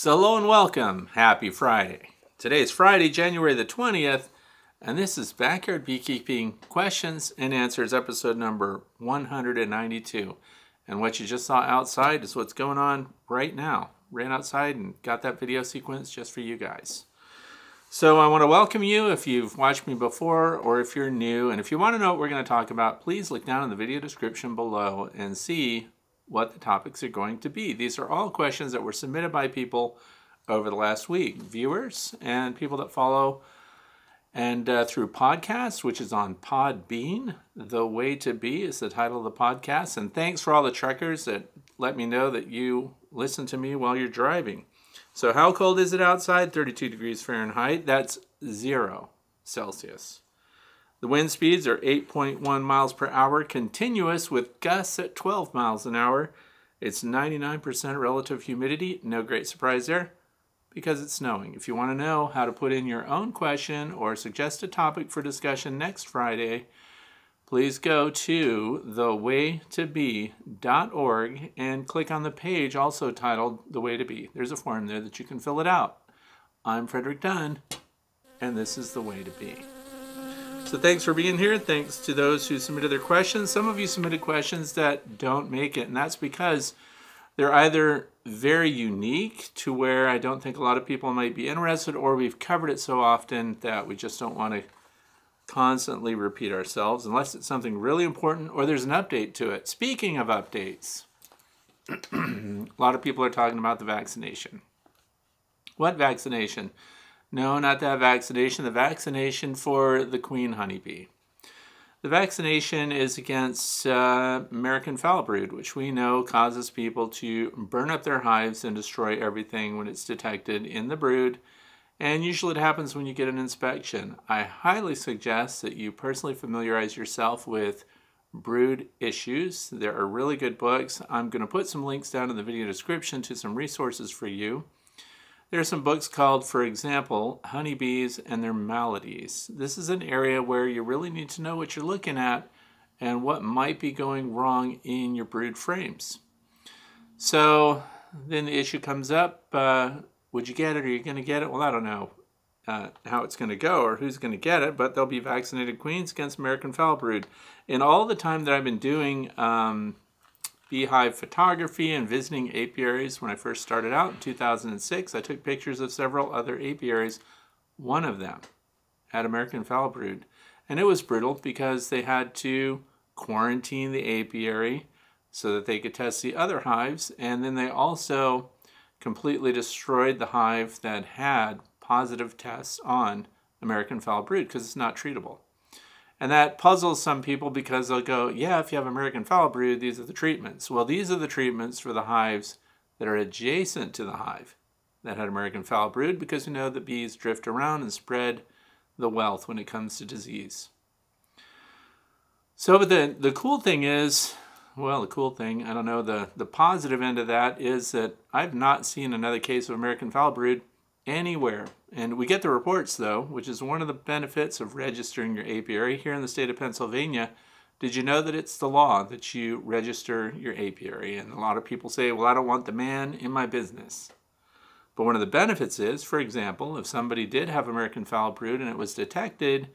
So, hello and welcome. Happy Friday. Today is Friday, January the 20th, and this is Backyard Beekeeping Questions and Answers, episode number 192. And what you just saw outside is what's going on right now. Ran outside and got that video sequence just for you guys. So, I want to welcome you if you've watched me before or if you're new. And if you want to know what we're going to talk about, please look down in the video description below and see what the topics are going to be. These are all questions that were submitted by people over the last week, viewers and people that follow and uh, through podcasts, which is on Podbean. The Way to Bee is the title of the podcast. And thanks for all the trekkers that let me know that you listen to me while you're driving. So, how cold is it outside? 32 degrees Fahrenheit. That's zero Celsius. The wind speeds are 8.1 miles per hour, continuous with gusts at 12 miles an hour. It's 99% relative humidity. No great surprise there because it's snowing. If you want to know how to put in your own question or suggest a topic for discussion next Friday, please go to thewaytobee.org and click on the page also titled The Way to Bee. There's a form there that you can fill it out. I'm Frederick Dunn, and this is The Way to Bee. So thanks for being here. Thanks to those who submitted their questions. Some of you submitted questions that don't make it, and that's because they're either very unique to where I don't think a lot of people might be interested, or we've covered it so often that we just don't want to constantly repeat ourselves unless it's something really important or there's an update to it. Speaking of updates, a lot of people are talking about the vaccination. What vaccination? No, not that vaccination. The vaccination for the queen honeybee. The vaccination is against uh, American foul brood, which we know causes people to burn up their hives and destroy everything when it's detected in the brood. And usually it happens when you get an inspection. I highly suggest that you personally familiarize yourself with brood issues. There are really good books. I'm going to put some links down in the video description to some resources for you. There are some books called, for example, Honeybees and Their Maladies. This is an area where you really need to know what you're looking at and what might be going wrong in your brood frames. So then the issue comes up, uh, would you get it? Are you going to get it? Well, I don't know uh, how it's going to go or who's going to get it, but there'll be vaccinated queens against American foul brood. In all the time that I've been doing um, beehive photography and visiting apiaries. When I first started out in 2006, I took pictures of several other apiaries. One of them at American foul brood. And it was brutal because they had to quarantine the apiary so that they could test the other hives. And then they also completely destroyed the hive that had positive tests on American foul brood because it's not treatable. And that puzzles some people because they'll go, yeah, if you have American foul brood, these are the treatments. Well, these are the treatments for the hives that are adjacent to the hive that had American foul brood because we know that bees drift around and spread the wealth when it comes to disease. So, but the, the cool thing is, well, the cool thing, I don't know, the, the positive end of that is that I've not seen another case of American foul brood anywhere. And we get the reports though, which is one of the benefits of registering your apiary here in the state of Pennsylvania. Did you know that it's the law that you register your apiary? And a lot of people say, well, I don't want the man in my business. But one of the benefits is, for example, if somebody did have American foul brood and it was detected,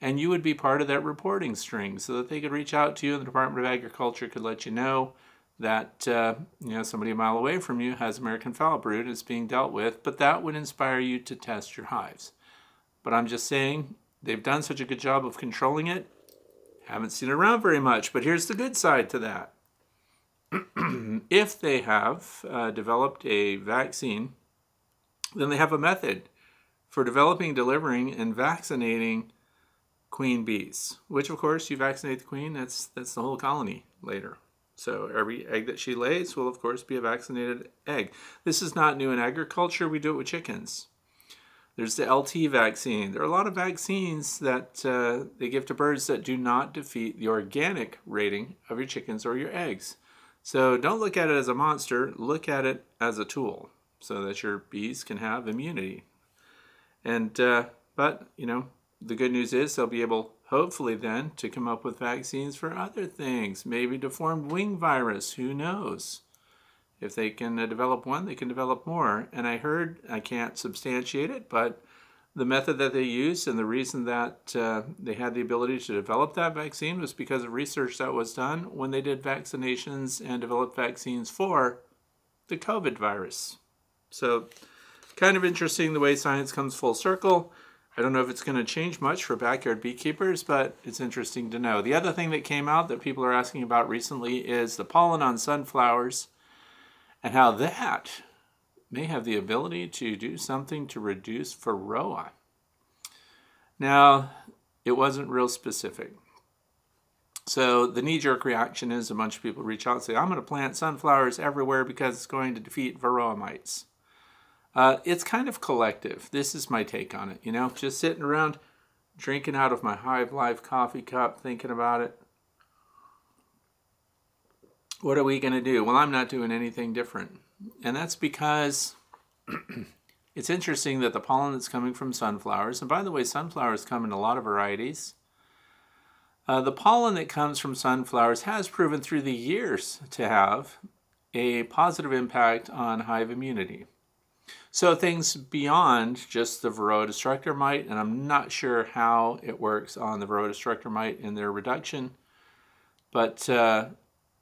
and you would be part of that reporting string so that they could reach out to you and the Department of Agriculture could let you know that uh, you know somebody a mile away from you has American foul brood and it's being dealt with, but that would inspire you to test your hives. But I'm just saying they've done such a good job of controlling it. Haven't seen it around very much, but here's the good side to that. if they have uh, developed a vaccine, then they have a method for developing, delivering, and vaccinating queen bees. Which, of course, you vaccinate the queen, that's that's the whole colony later. So every egg that she lays will, of course, be a vaccinated egg. This is not new in agriculture. We do it with chickens. There's the LT vaccine. There are a lot of vaccines that uh, they give to birds that do not defeat the organic rating of your chickens or your eggs. So don't look at it as a monster. Look at it as a tool so that your bees can have immunity. And uh, but you know the good news is they'll be able hopefully then to come up with vaccines for other things, maybe deformed wing virus, who knows? If they can uh, develop one, they can develop more. And I heard, I can't substantiate it, but the method that they used and the reason that uh, they had the ability to develop that vaccine was because of research that was done when they did vaccinations and developed vaccines for the COVID virus. So, kind of interesting the way science comes full circle. I don't know if it's going to change much for backyard beekeepers, but it's interesting to know. The other thing that came out that people are asking about recently is the pollen on sunflowers and how that may have the ability to do something to reduce varroa. Now, it wasn't real specific. So the knee-jerk reaction is a bunch of people reach out and say, I'm going to plant sunflowers everywhere because it's going to defeat varroa mites. Uh, it's kind of collective. This is my take on it, you know, just sitting around drinking out of my Hive Alive coffee cup, thinking about it. What are we going to do? Well, I'm not doing anything different. And that's because it's interesting that the pollen that's coming from sunflowers, and by the way, sunflowers come in a lot of varieties. Uh, the pollen that comes from sunflowers has proven through the years to have a positive impact on hive immunity. So things beyond just the Varroa destructor mite, and I'm not sure how it works on the Varroa destructor mite in their reduction, but uh,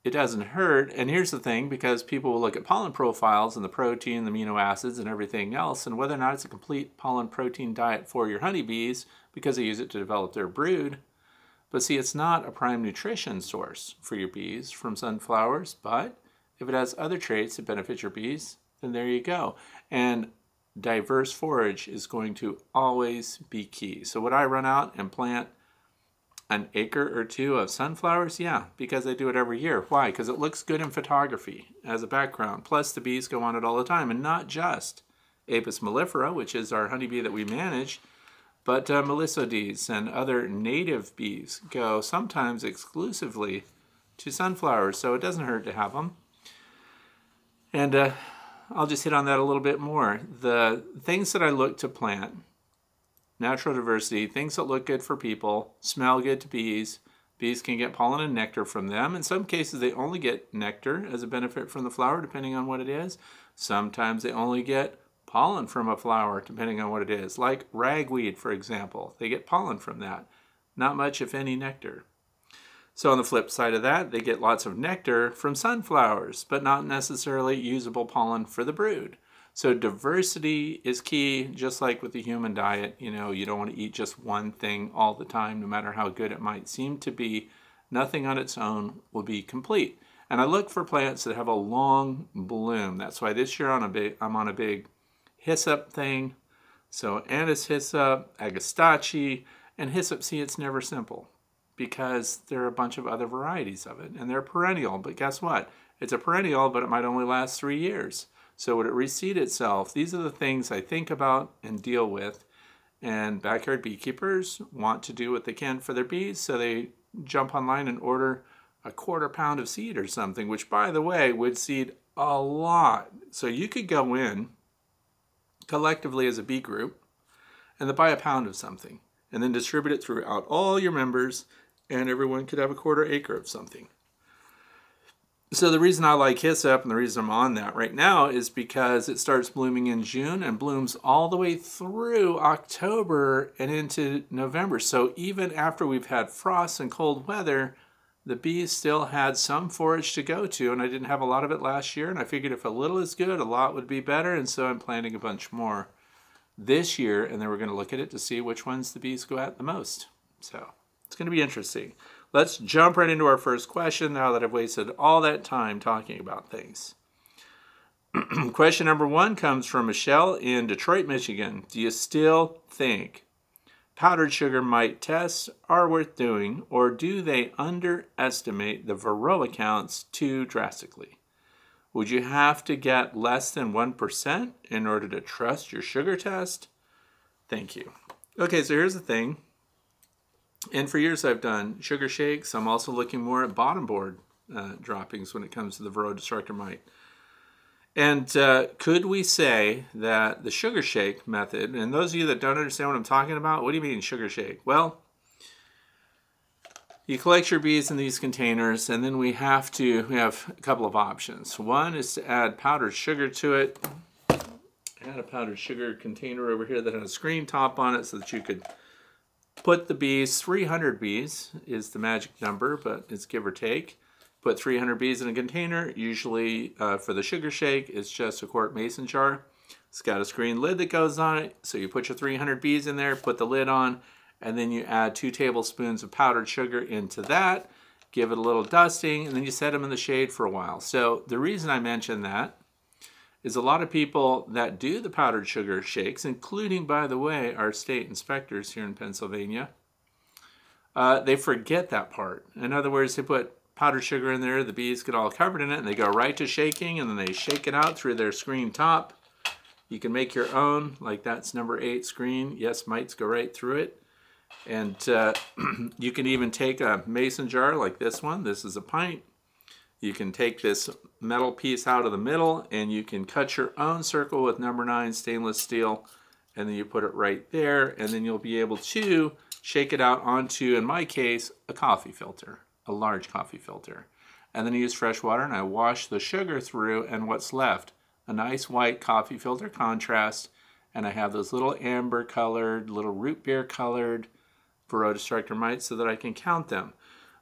it doesn't hurt. And here's the thing, because people will look at pollen profiles and the protein, the amino acids, and everything else, and whether or not it's a complete pollen protein diet for your honeybees, because they use it to develop their brood. But see, it's not a prime nutrition source for your bees from sunflowers, but if it has other traits that benefit your bees, then there you go. And diverse forage is going to always be key. So would I run out and plant an acre or two of sunflowers? Yeah, because I do it every year. Why? Because it looks good in photography as a background. Plus, the bees go on it all the time, and not just Apis mellifera, which is our honeybee that we manage, but uh, Melissodes and other native bees go sometimes exclusively to sunflowers, so it doesn't hurt to have them. And uh, I'll just hit on that a little bit more. The things that I look to plant natural diversity, things that look good for people, smell good to bees. Bees can get pollen and nectar from them. In some cases, they only get nectar as a benefit from the flower, depending on what it is. Sometimes they only get pollen from a flower, depending on what it is. Like ragweed, for example, they get pollen from that. Not much, if any, nectar. So on the flip side of that, they get lots of nectar from sunflowers, but not necessarily usable pollen for the brood. So diversity is key, just like with the human diet. You know, you don't want to eat just one thing all the time, no matter how good it might seem to be. Nothing on its own will be complete. And I look for plants that have a long bloom. That's why this year on a big, I'm on a big hyssop thing. So anise hyssop, agastache, and hyssop, see, it's never simple because there are a bunch of other varieties of it. And they're perennial, but guess what? It's a perennial, but it might only last three years. So would it reseed itself? These are the things I think about and deal with. And backyard beekeepers want to do what they can for their bees, so they jump online and order a quarter pound of seed or something, which by the way would seed a lot. So you could go in collectively as a bee group and buy a pound of something and then distribute it throughout all your members and everyone could have a quarter acre of something. So the reason I like hyssop and the reason I'm on that right now is because it starts blooming in June and blooms all the way through October and into November. So even after we've had frost and cold weather, the bees still had some forage to go to and I didn't have a lot of it last year and I figured if a little is good, a lot would be better and so I'm planting a bunch more this year and then we're going to look at it to see which ones the bees go at the most. So it's going to be interesting. Let's jump right into our first question now that I've wasted all that time talking about things. question number one comes from Michelle in Detroit, Michigan. Do you still think powdered sugar mite tests are worth doing, or do they underestimate the varroa counts too drastically? Would you have to get less than 1% in order to trust your sugar test? Thank you. Okay, so here's the thing. And for years I've done sugar shakes. I'm also looking more at bottom board uh, droppings when it comes to the Varroa destructor mite. And uh, could we say that the sugar shake method, and those of you that don't understand what I'm talking about, what do you mean sugar shake? Well, you collect your bees in these containers and then we have to, we have a couple of options. One is to add powdered sugar to it. Add a powdered sugar container over here that has a screen top on it so that you could put the bees, 300 bees is the magic number, but it's give or take. Put 300 bees in a container. Usually uh, for the sugar shake, it's just a quart mason jar. It's got a screen lid that goes on it. So you put your 300 bees in there, put the lid on, and then you add two tablespoons of powdered sugar into that, give it a little dusting, and then you set them in the shade for a while. So the reason I mention that is a lot of people that do the powdered sugar shakes, including, by the way, our state inspectors here in Pennsylvania, uh, they forget that part. In other words, they put powdered sugar in there, the bees get all covered in it, and they go right to shaking, and then they shake it out through their screen top. You can make your own, like that's number eight screen. Yes, mites go right through it. And uh, you can even take a mason jar like this one. This is a pint. You can take this metal piece out of the middle and you can cut your own circle with number nine stainless steel and then you put it right there and then you'll be able to shake it out onto, in my case, a coffee filter, a large coffee filter. And then I use fresh water and I wash the sugar through and what's left, a nice white coffee filter contrast and I have those little amber colored, little root beer colored, Varroa destructor mites so that I can count them.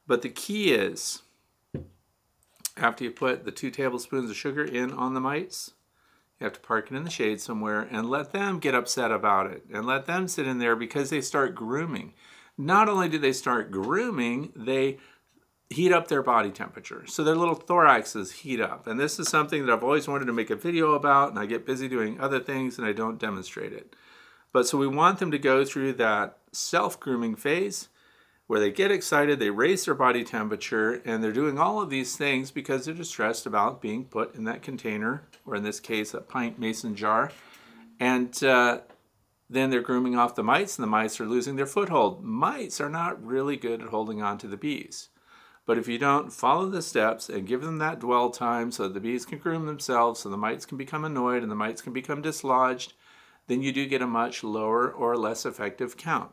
But the key is, after you put the two tablespoons of sugar in on the mites, you have to park it in the shade somewhere and let them get upset about it and let them sit in there because they start grooming. Not only do they start grooming, they heat up their body temperature. So their little thoraxes heat up. And this is something that I've always wanted to make a video about and I get busy doing other things and I don't demonstrate it. But so we want them to go through that self-grooming phase where they get excited, they raise their body temperature, and they're doing all of these things because they're distressed about being put in that container, or in this case, a pint mason jar. And uh, then they're grooming off the mites, and the mites are losing their foothold. Mites are not really good at holding on to the bees. But if you don't follow the steps and give them that dwell time so the bees can groom themselves, so the mites can become annoyed and the mites can become dislodged, then you do get a much lower or less effective count.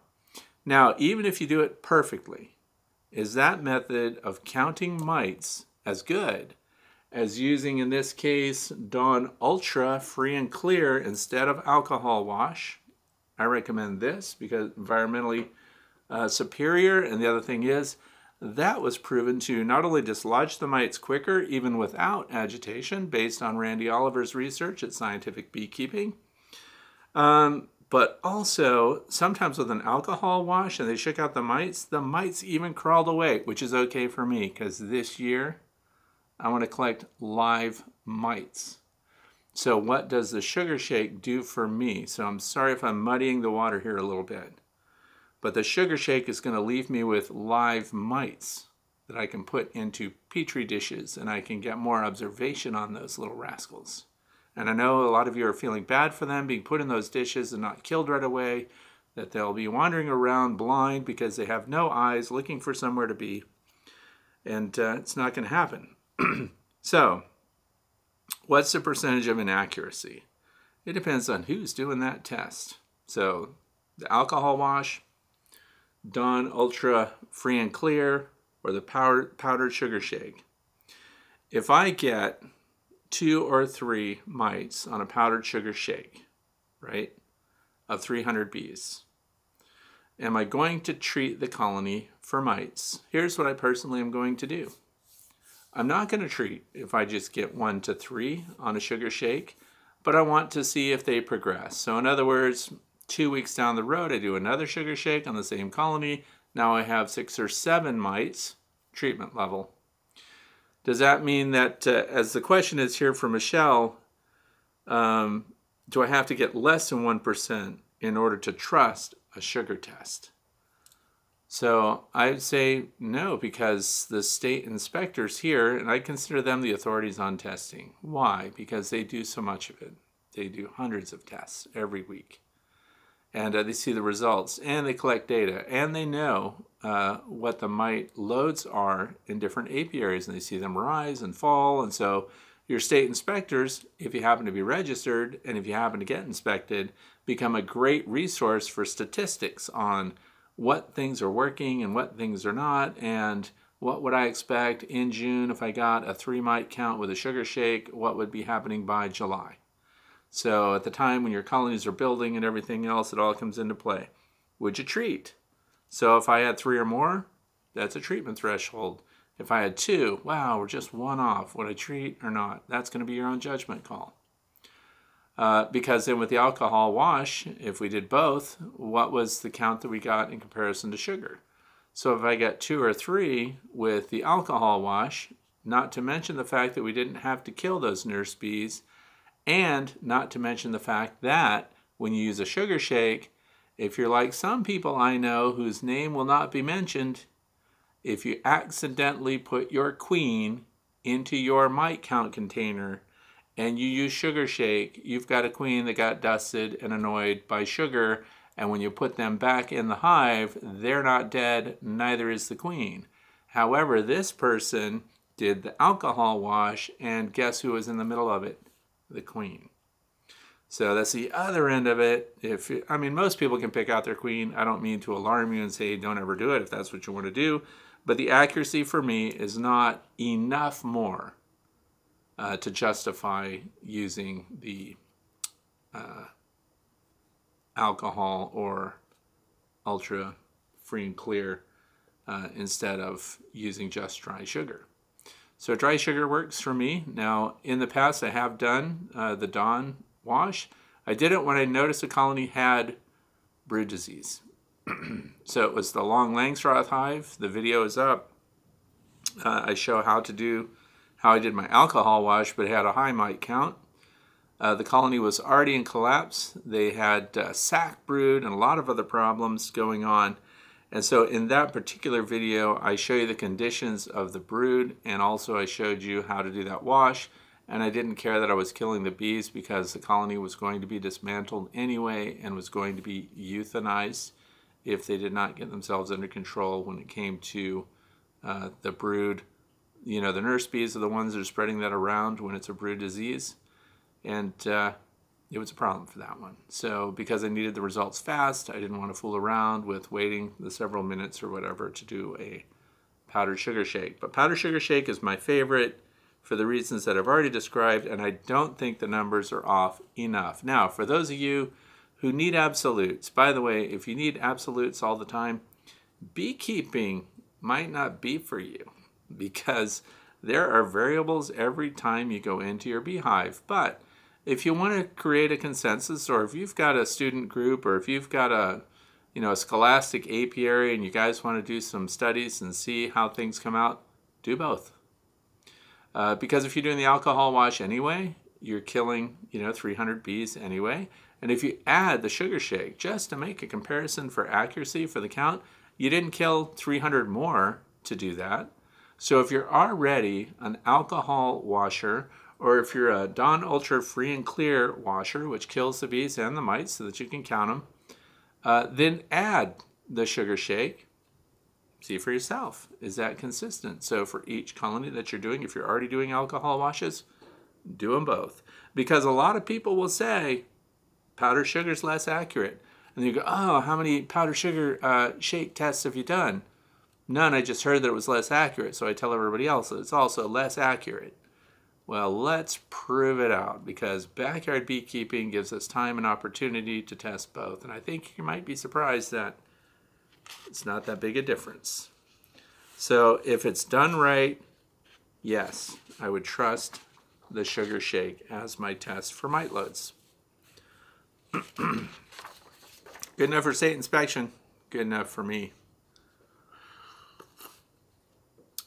Now, even if you do it perfectly, is that method of counting mites as good as using, in this case, Dawn Ultra Free and Clear instead of alcohol wash? I recommend this because environmentally uh, superior. And the other thing is, that was proven to not only dislodge the mites quicker, even without agitation, based on Randy Oliver's research at Scientific Beekeeping, um, but also sometimes with an alcohol wash and they shook out the mites, the mites even crawled away, which is okay for me because this year I want to collect live mites. So what does the sugar shake do for me? So I'm sorry if I'm muddying the water here a little bit. But the sugar shake is going to leave me with live mites that I can put into petri dishes and I can get more observation on those little rascals. And I know a lot of you are feeling bad for them being put in those dishes and not killed right away, that they'll be wandering around blind because they have no eyes looking for somewhere to be. And uh, it's not going to happen. so, what's the percentage of inaccuracy? It depends on who's doing that test. So, the alcohol wash, Dawn Ultra Free and Clear, or the powdered, powdered sugar shake. If I get two or three mites on a powdered sugar shake, right, of 300 bees. Am I going to treat the colony for mites? Here's what I personally am going to do. I'm not going to treat if I just get one to three on a sugar shake, but I want to see if they progress. So in other words, two weeks down the road, I do another sugar shake on the same colony. Now I have six or seven mites, treatment level. Does that mean that, uh, as the question is here for Michelle, um, do I have to get less than 1% in order to trust a sugar test? So I'd say no, because the state inspectors here, and I consider them the authorities on testing. Why? Because they do so much of it. They do hundreds of tests every week. And uh, they see the results, and they collect data, and they know uh, what the mite loads are in different apiaries and they see them rise and fall. And so your state inspectors, if you happen to be registered and if you happen to get inspected, become a great resource for statistics on what things are working and what things are not, and what would I expect in June if I got a three mite count with a sugar shake? What would be happening by July? So at the time when your colonies are building and everything else, it all comes into play. Would you treat? So if I had three or more, that's a treatment threshold. If I had two, wow, we're just one off. Would I treat or not? That's going to be your own judgment call. Uh, because then with the alcohol wash, if we did both, what was the count that we got in comparison to sugar? So if I got two or three with the alcohol wash, not to mention the fact that we didn't have to kill those nurse bees, and not to mention the fact that when you use a sugar shake, if you're like some people I know whose name will not be mentioned, if you accidentally put your queen into your mite count container and you use sugar shake, you've got a queen that got dusted and annoyed by sugar. And when you put them back in the hive, they're not dead, neither is the queen. However, this person did the alcohol wash, and guess who was in the middle of it? The queen. So that's the other end of it. If I mean, most people can pick out their queen. I don't mean to alarm you and say don't ever do it if that's what you want to do. But the accuracy for me is not enough more uh, to justify using the uh, alcohol or ultra free and clear uh, instead of using just dry sugar. So dry sugar works for me. Now, in the past, I have done uh, the Dawn wash. I did it when I noticed a colony had brood disease. so it was the long Langstroth hive. The video is up. Uh, I show how to do, how I did my alcohol wash, but it had a high mite count. Uh, the colony was already in collapse. They had uh, sac brood and a lot of other problems going on. And so in that particular video, I show you the conditions of the brood and also I showed you how to do that wash. And I didn't care that I was killing the bees because the colony was going to be dismantled anyway and was going to be euthanized if they did not get themselves under control when it came to uh, the brood. You know, the nurse bees are the ones that are spreading that around when it's a brood disease. And uh, it was a problem for that one. So because I needed the results fast, I didn't want to fool around with waiting the several minutes or whatever to do a powdered sugar shake. But powdered sugar shake is my favorite for the reasons that I've already described, and I don't think the numbers are off enough. Now, for those of you who need absolutes. By the way, if you need absolutes all the time, beekeeping might not be for you because there are variables every time you go into your beehive. But if you want to create a consensus or if you've got a student group or if you've got a you know a scholastic apiary and you guys want to do some studies and see how things come out, do both. Uh, because if you're doing the alcohol wash anyway, you're killing you know 300 bees anyway and if you add the sugar shake, just to make a comparison for accuracy for the count, you didn't kill 300 more to do that. So if you're already an alcohol washer, or if you're a Dawn Ultra Free and Clear washer, which kills the bees and the mites so that you can count them, uh, then add the sugar shake. See for yourself. Is that consistent? So for each colony that you're doing, if you're already doing alcohol washes, do them both. Because a lot of people will say, powdered sugar is less accurate. And you go, oh, how many powdered sugar uh, shake tests have you done? None. I just heard that it was less accurate, so I tell everybody else that it's also less accurate. Well, let's prove it out because backyard beekeeping gives us time and opportunity to test both. And I think you might be surprised that it's not that big a difference. So if it's done right, yes, I would trust the sugar shake as my test for mite loads. Good enough for state inspection. Good enough for me.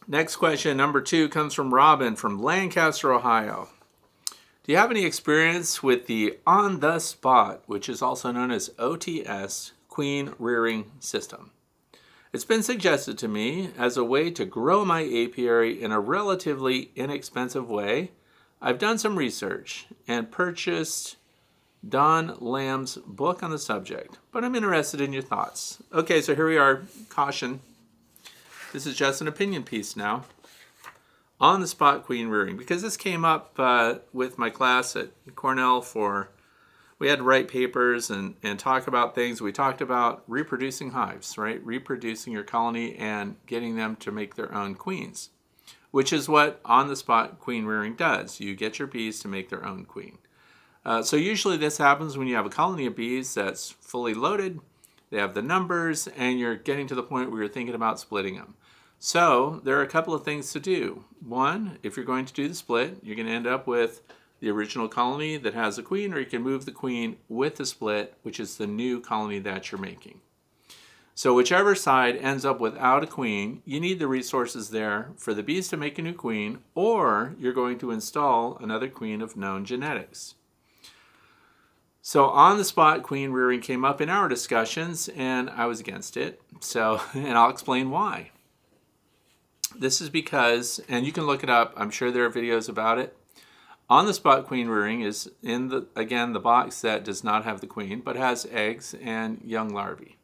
Next question, number two, comes from Robin from Lancaster, Ohio. Do you have any experience with the on the spot, which is also known as OTS, queen rearing system? It's been suggested to me as a way to grow my apiary in a relatively inexpensive way. I've done some research and purchased Don Lamb's book on the subject, but I'm interested in your thoughts. Okay, so here we are. Caution. This is just an opinion piece now. On the spot queen rearing, because this came up uh, with my class at Cornell for we had to write papers and, and talk about things. We talked about reproducing hives, right? Reproducing your colony and getting them to make their own queens, which is what on the spot queen rearing does. You get your bees to make their own queen. Uh, so usually this happens when you have a colony of bees that's fully loaded, they have the numbers, and you're getting to the point where you're thinking about splitting them. So there are a couple of things to do. One, if you're going to do the split, you're going to end up with the original colony that has a queen, or you can move the queen with the split, which is the new colony that you're making. So whichever side ends up without a queen, you need the resources there for the bees to make a new queen, or you're going to install another queen of known genetics. So on the spot queen rearing came up in our discussions and I was against it. So, and I'll explain why. This is because, and you can look it up, I'm sure there are videos about it. On the spot queen rearing is in the, again, the box that does not have the queen, but has eggs and young larvae.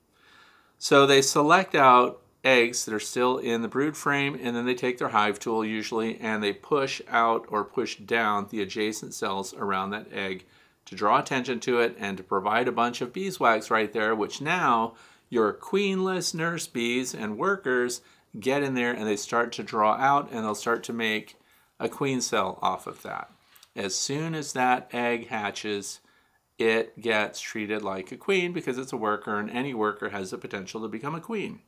So they select out eggs that are still in the brood frame and then they take their hive tool usually and they push out or push down the adjacent cells around that egg to draw attention to it and to provide a bunch of beeswax right there, which now your queenless nurse bees and workers get in there and they start to draw out and they'll start to make a queen cell off of that. As soon as that egg hatches, it gets treated like a queen because it's a worker and any worker has the potential to become a queen.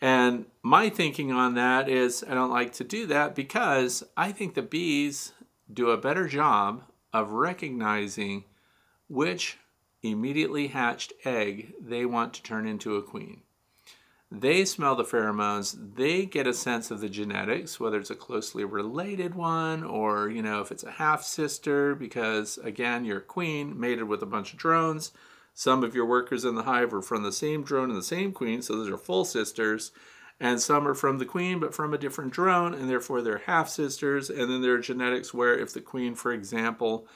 And my thinking on that is I don't like to do that because I think the bees do a better job of recognizing which immediately hatched egg they want to turn into a queen. They smell the pheromones, they get a sense of the genetics, whether it's a closely related one or, you know, if it's a half sister, because again, you're a queen mated with a bunch of drones. Some of your workers in the hive are from the same drone and the same queen, so those are full sisters. And some are from the queen, but from a different drone, and therefore they're half sisters. And then there are genetics where if the queen, for example,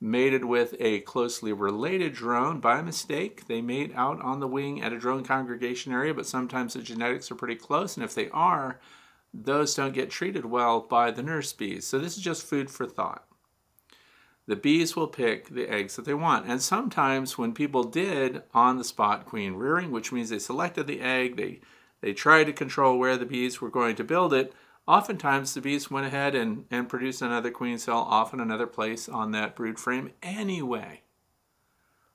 mated with a closely related drone by mistake. They mate out on the wing at a drone congregation area, but sometimes the genetics are pretty close, and if they are, those don't get treated well by the nurse bees. So this is just food for thought. The bees will pick the eggs that they want. And sometimes when people did on the spot queen rearing, which means they selected the egg, they, they tried to control where the bees were going to build it, Oftentimes, the bees went ahead and, and produced another queen cell off in another place on that brood frame anyway.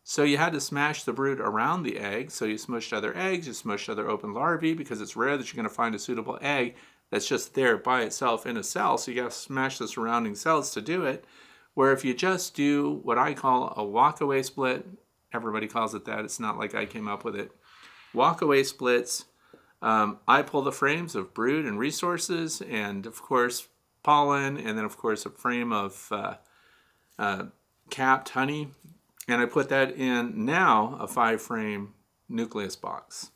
So you had to smash the brood around the egg. So you smushed other eggs, you smushed other open larvae because it's rare that you're going to find a suitable egg that's just there by itself in a cell. So you got to smash the surrounding cells to do it. Where if you just do what I call a walkaway split, everybody calls it that. It's not like I came up with it. Walkaway splits um, I pull the frames of brood and resources, and of course pollen, and then of course a frame of uh, uh, capped honey, and I put that in now a five frame nucleus box.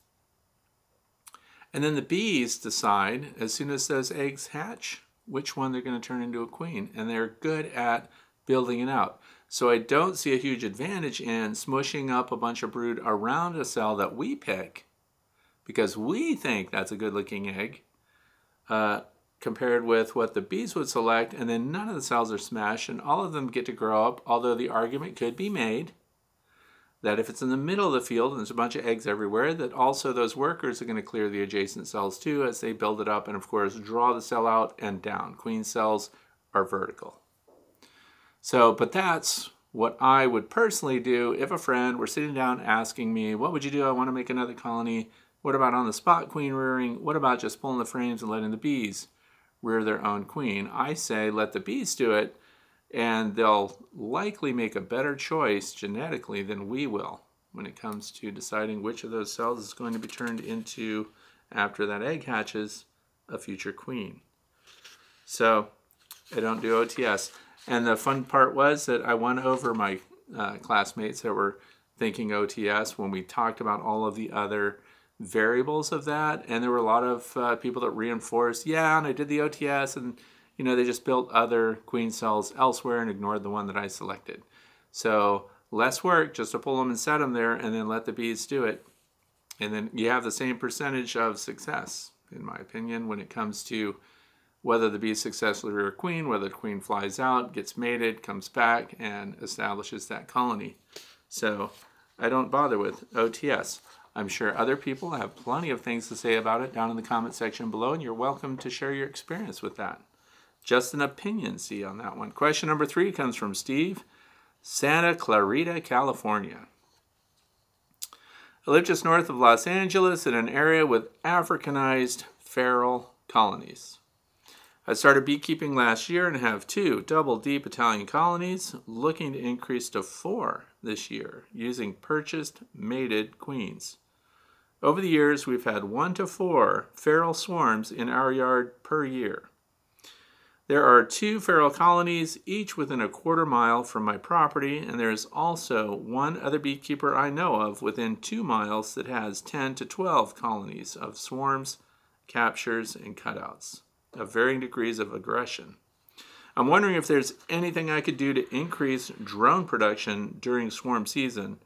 And then the bees decide, as soon as those eggs hatch, which one they're going to turn into a queen. And they're good at building it out. So I don't see a huge advantage in smushing up a bunch of brood around a cell that we pick because we think that's a good looking egg uh, compared with what the bees would select and then none of the cells are smashed and all of them get to grow up although the argument could be made that if it's in the middle of the field and there's a bunch of eggs everywhere that also those workers are going to clear the adjacent cells too as they build it up and of course draw the cell out and down. Queen cells are vertical. So, but that's what I would personally do if a friend were sitting down asking me, what would you do? I want to make another colony. What about on the spot queen rearing? What about just pulling the frames and letting the bees rear their own queen? I say let the bees do it, and they'll likely make a better choice genetically than we will when it comes to deciding which of those cells is going to be turned into, after that egg hatches, a future queen. So I don't do OTS. And the fun part was that I won over my uh, classmates that were thinking OTS when we talked about all of the other variables of that. And there were a lot of uh, people that reinforced, yeah, and I did the OTS, and you know they just built other queen cells elsewhere and ignored the one that I selected. So less work just to pull them and set them there, and then let the bees do it. And then you have the same percentage of success, in my opinion, when it comes to whether the bee successfully rear queen, whether the queen flies out, gets mated, comes back, and establishes that colony. So I don't bother with OTS. I'm sure other people have plenty of things to say about it down in the comment section below, and you're welcome to share your experience with that. Just an opinion, see on that one. Question number three comes from Steve, Santa Clarita, California. I live just north of Los Angeles in an area with Africanized feral colonies. I started beekeeping last year and have two double deep Italian colonies, looking to increase to four this year using purchased mated queens. Over the years, we've had one to four feral swarms in our yard per year. There are two feral colonies, each within a quarter mile from my property, and there is also one other beekeeper I know of within two miles that has 10 to 12 colonies of swarms, captures, and cutouts of varying degrees of aggression. I'm wondering if there's anything I could do to increase drone production during swarm season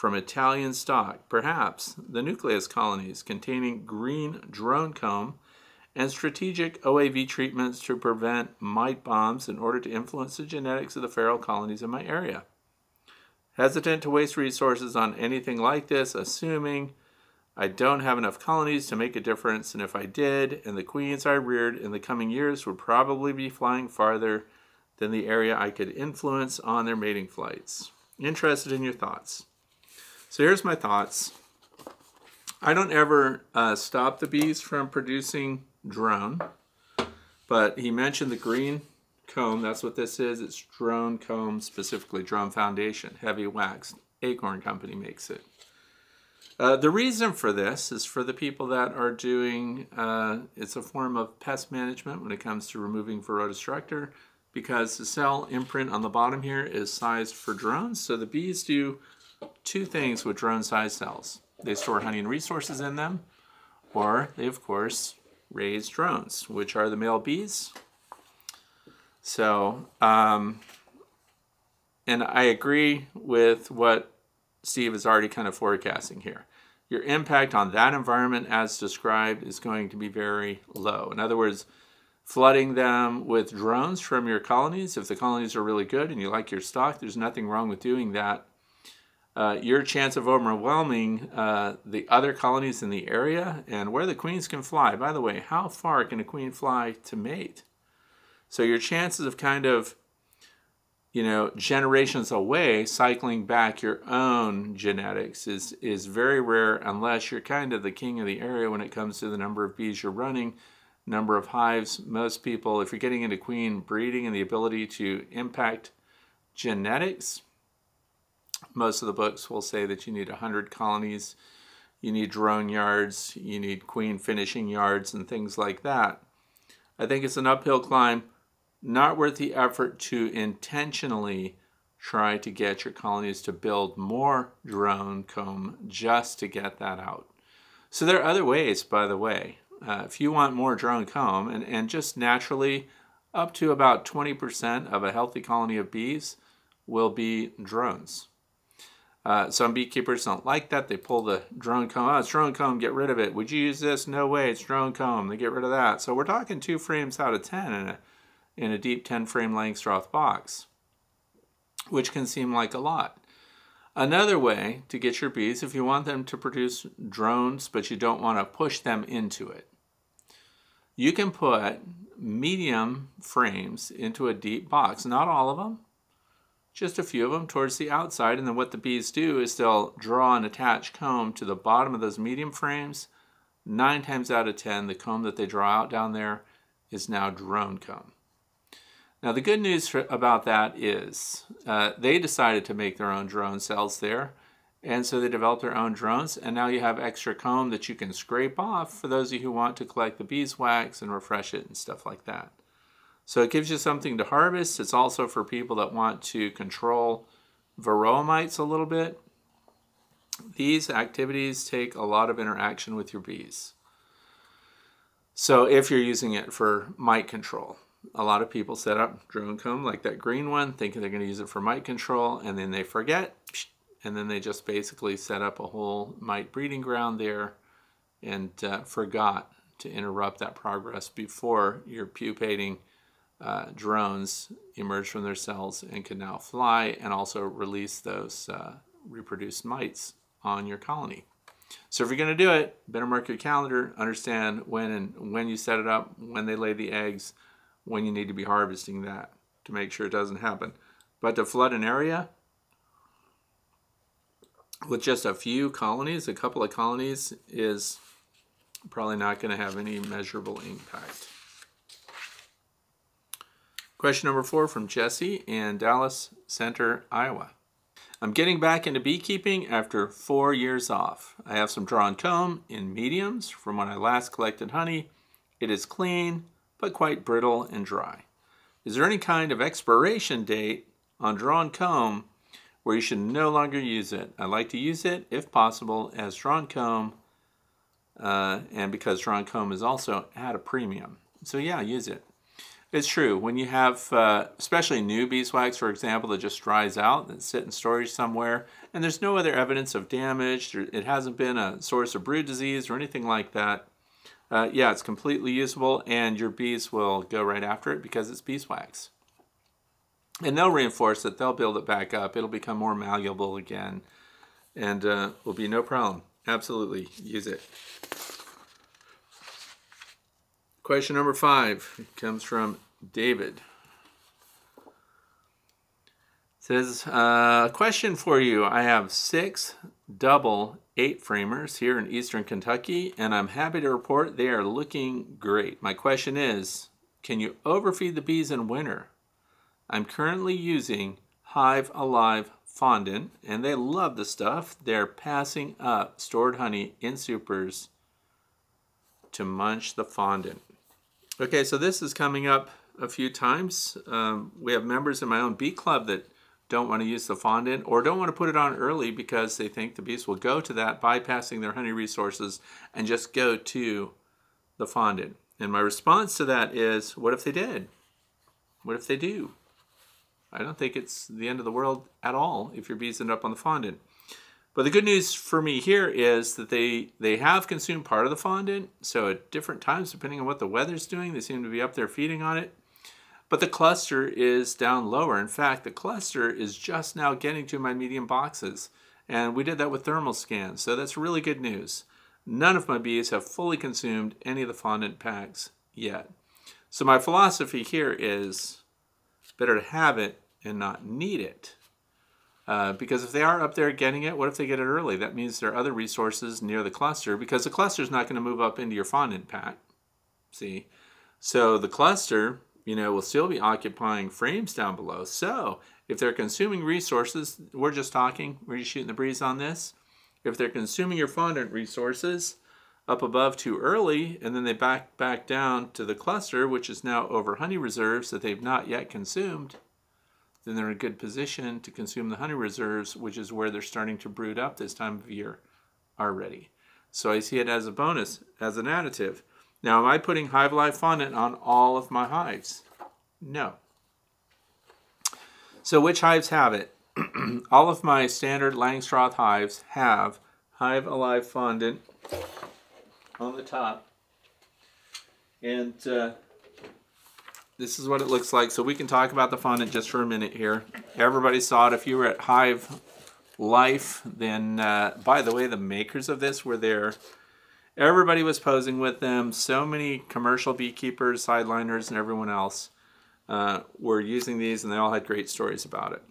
from Italian stock, perhaps the nucleus colonies containing green drone comb and strategic OAV treatments to prevent mite bombs in order to influence the genetics of the feral colonies in my area. Hesitant to waste resources on anything like this, assuming I don't have enough colonies to make a difference, and if I did, and the queens I reared in the coming years would probably be flying farther than the area I could influence on their mating flights. Interested in your thoughts. So here's my thoughts. I don't ever uh, stop the bees from producing drone, but he mentioned the green comb. That's what this is. It's drone comb, specifically drone foundation, heavy wax. Acorn Company makes it. Uh, the reason for this is for the people that are doing, uh, it's a form of pest management when it comes to removing Varroa destructor because the cell imprint on the bottom here is sized for drones. So the bees do two things with drone-sized cells. They store honey and resources in them, or they, of course, raise drones, which are the male bees. So, um, and I agree with what Steve is already kind of forecasting here. Your impact on that environment as described is going to be very low. In other words, flooding them with drones from your colonies, if the colonies are really good and you like your stock, there's nothing wrong with doing that uh, your chance of overwhelming uh, the other colonies in the area and where the queens can fly. By the way, how far can a queen fly to mate? So your chances of kind of, you know, generations away cycling back your own genetics is, is very rare unless you're kind of the king of the area when it comes to the number of bees you're running, number of hives. Most people, if you're getting into queen breeding and the ability to impact genetics, most of the books will say that you need 100 colonies, you need drone yards, you need queen finishing yards, and things like that. I think it's an uphill climb, not worth the effort to intentionally try to get your colonies to build more drone comb just to get that out. So there are other ways, by the way. Uh, if you want more drone comb, and, and just naturally up to about 20% of a healthy colony of bees will be drones. Uh, some beekeepers don't like that. They pull the drone comb. Oh, it's drone comb. Get rid of it. Would you use this? No way. It's drone comb. They get rid of that. So we're talking two frames out of 10 in a, in a deep 10 frame Langstroth box, which can seem like a lot. Another way to get your bees, if you want them to produce drones, but you don't want to push them into it, you can put medium frames into a deep box. Not all of them, just a few of them towards the outside. And then what the bees do is they'll draw an attached comb to the bottom of those medium frames. Nine times out of 10, the comb that they draw out down there is now drone comb. Now the good news for, about that is uh, they decided to make their own drone cells there. And so they developed their own drones, and now you have extra comb that you can scrape off for those of you who want to collect the beeswax and refresh it and stuff like that. So it gives you something to harvest. It's also for people that want to control varroa mites a little bit. These activities take a lot of interaction with your bees. So if you're using it for mite control, a lot of people set up drone comb like that green one, thinking they're going to use it for mite control, and then they forget, and then they just basically set up a whole mite breeding ground there and uh, forgot to interrupt that progress before your pupating uh, drones emerge from their cells and can now fly and also release those uh, reproduced mites on your colony. So if you're going to do it, better mark your calendar, understand when and when you set it up, when they lay the eggs, when you need to be harvesting that to make sure it doesn't happen. But to flood an area with just a few colonies, a couple of colonies, is probably not going to have any measurable impact. Question number four from Jesse in Dallas Center, Iowa. I'm getting back into beekeeping after four years off. I have some drawn comb in mediums from when I last collected honey. It is clean, but quite brittle and dry. Is there any kind of expiration date on drawn comb where you should no longer use it? I like to use it, if possible, as drawn comb, uh, and because drawn comb is also at a premium. So yeah, use it. It's true. When you have, uh, especially new beeswax, for example, that just dries out, and sit in storage somewhere, and there's no other evidence of damage, it hasn't been a source of brood disease or anything like that, uh, yeah, it's completely usable, and your bees will go right after it because it's beeswax. And they'll reinforce it. They'll build it back up. It'll become more malleable again, and uh, will be no problem. Absolutely, use it. Question number five comes from David. It says, uh, question for you. I have six double eight framers here in eastern Kentucky, and I'm happy to report they are looking great. My question is, can you overfeed the bees in winter? I'm currently using Hive Alive fondant, and they love the stuff. They're passing up stored honey in supers to munch the fondant. Okay, so this is coming up a few times. Um, we have members in my own bee club that don't want to use the fondant or don't want to put it on early because they think the bees will go to that, bypassing their honey resources, and just go to the fondant. And my response to that is, what if they did? What if they do? I don't think it's the end of the world at all if your bees end up on the fondant. But the good news for me here is that they, they have consumed part of the fondant. So at different times, depending on what the weather's doing, they seem to be up there feeding on it. But the cluster is down lower. In fact, the cluster is just now getting to my medium boxes. And we did that with thermal scans. So that's really good news. None of my bees have fully consumed any of the fondant packs yet. So my philosophy here is better to have it and not need it. Uh, because if they are up there getting it, what if they get it early? That means there are other resources near the cluster because the cluster is not going to move up into your fondant pack. See? So the cluster, you know, will still be occupying frames down below. So if they're consuming resources, we're just talking, we're just shooting the breeze on this. If they're consuming your fondant resources up above too early and then they back back down to the cluster, which is now over honey reserves that they've not yet consumed, then they're in a good position to consume the honey reserves, which is where they're starting to brood up this time of year already. So I see it as a bonus, as an additive. Now, am I putting Hive Alive fondant on all of my hives? No. So which hives have it? all of my standard Langstroth hives have Hive Alive fondant on the top. And uh, this is what it looks like. So we can talk about the fondant just for a minute here. Everybody saw it. If you were at Hive Life, then, uh, by the way, the makers of this were there. Everybody was posing with them. So many commercial beekeepers, sideliners, and everyone else uh, were using these, and they all had great stories about it.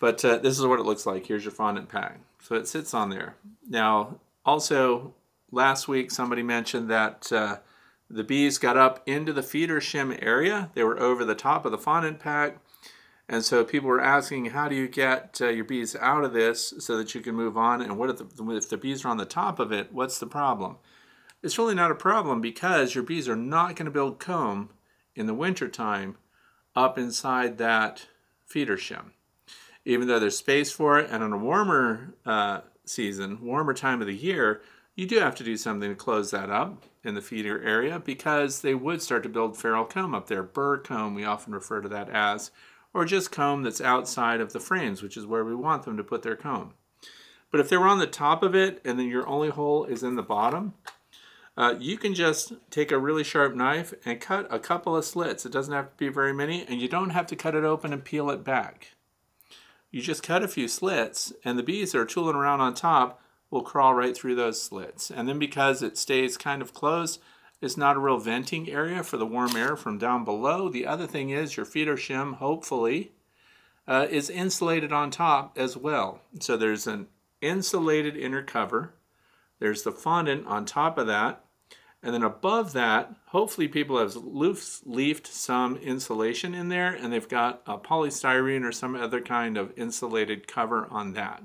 But uh, this is what it looks like. Here's your fondant pack. So it sits on there. Now, also, last week somebody mentioned that uh, the bees got up into the feeder shim area. They were over the top of the fondant pack. And so people were asking, how do you get uh, your bees out of this so that you can move on? And what if the, if the bees are on the top of it, what's the problem? It's really not a problem because your bees are not going to build comb in the wintertime up inside that feeder shim. Even though there's space for it, and in a warmer uh, season, warmer time of the year, you do have to do something to close that up in the feeder area because they would start to build feral comb up there. Burr comb, we often refer to that as, or just comb that's outside of the frames, which is where we want them to put their comb. But if they were on the top of it and then your only hole is in the bottom, uh, you can just take a really sharp knife and cut a couple of slits. It doesn't have to be very many, and you don't have to cut it open and peel it back. You just cut a few slits, and the bees are tooling around on top will crawl right through those slits. And then because it stays kind of closed, it's not a real venting area for the warm air from down below. The other thing is your feeder shim, hopefully, uh, is insulated on top as well. So there's an insulated inner cover. There's the fondant on top of that. And then above that, hopefully people have leafed some insulation in there and they've got a polystyrene or some other kind of insulated cover on that.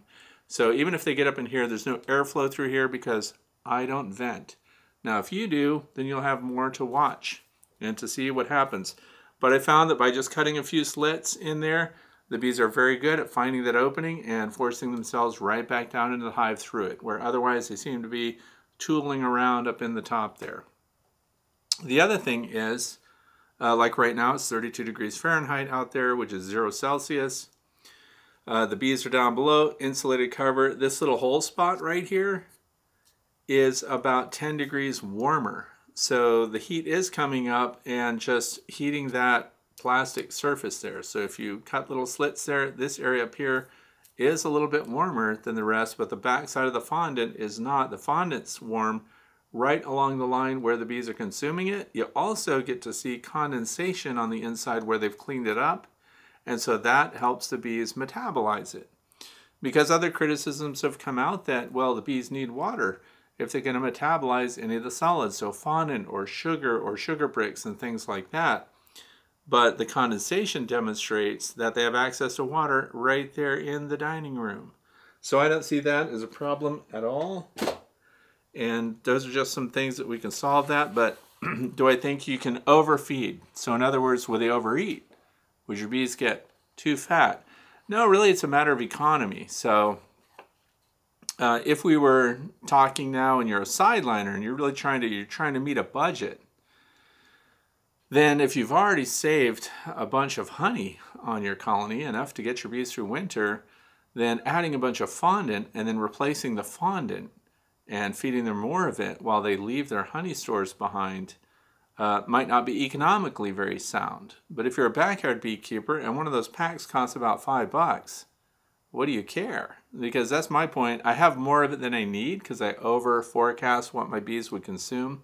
So even if they get up in here, there's no airflow through here because I don't vent. Now if you do, then you'll have more to watch and to see what happens. But I found that by just cutting a few slits in there, the bees are very good at finding that opening and forcing themselves right back down into the hive through it, where otherwise they seem to be tooling around up in the top there. The other thing is, uh, like right now, it's 32 degrees Fahrenheit out there, which is zero Celsius. Uh, the bees are down below, insulated cover. This little hole spot right here is about 10 degrees warmer. So the heat is coming up and just heating that plastic surface there. So if you cut little slits there, this area up here is a little bit warmer than the rest, but the back side of the fondant is not. The fondant's warm right along the line where the bees are consuming it. You also get to see condensation on the inside where they've cleaned it up, and so that helps the bees metabolize it. Because other criticisms have come out that, well, the bees need water if they're going to metabolize any of the solids, so fondant or sugar or sugar bricks and things like that but the condensation demonstrates that they have access to water right there in the dining room. So I don't see that as a problem at all. And those are just some things that we can solve that, but do I think you can overfeed? So in other words, will they overeat? Would your bees get too fat? No, really it's a matter of economy. So uh, if we were talking now and you're a sideliner and you're really trying to, you're trying to meet a budget, then if you've already saved a bunch of honey on your colony, enough to get your bees through winter, then adding a bunch of fondant and then replacing the fondant and feeding them more of it while they leave their honey stores behind uh, might not be economically very sound. But if you're a backyard beekeeper and one of those packs costs about five bucks, what do you care? Because that's my point. I have more of it than I need because I over forecast what my bees would consume